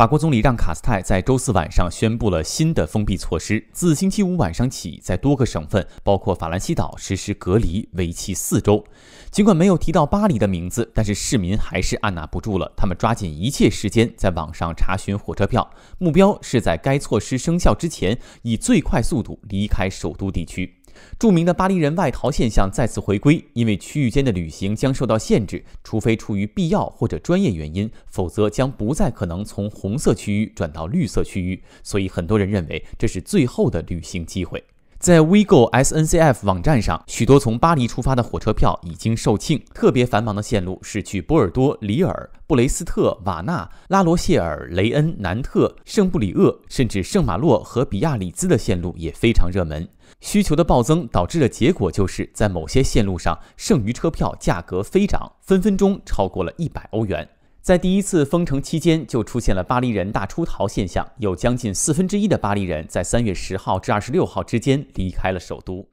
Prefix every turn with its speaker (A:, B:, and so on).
A: 法国总理让·卡斯泰在周四晚上宣布了新的封闭措施，自星期五晚上起，在多个省份，包括法兰西岛实施隔离，为期四周。尽管没有提到巴黎的名字，但是市民还是按捺不住了，他们抓紧一切时间在网上查询火车票，目标是在该措施生效之前，以最快速度离开首都地区。著名的巴黎人外逃现象再次回归，因为区域间的旅行将受到限制，除非出于必要或者专业原因，否则将不再可能从红色区域转到绿色区域。所以很多人认为这是最后的旅行机会。在 WeGo SNCF 网站上，许多从巴黎出发的火车票已经售罄。特别繁忙的线路是去波尔多、里尔、布雷斯特、瓦纳、拉罗谢尔、雷恩、南特、圣布里厄，甚至圣马洛和比亚里兹的线路也非常热门。需求的暴增导致的结果，就是在某些线路上，剩余车票价格飞涨，分分钟超过了一百欧元。在第一次封城期间，就出现了巴黎人大出逃现象，有将近四分之一的巴黎人在三月十号至二十六号之间离开了首都。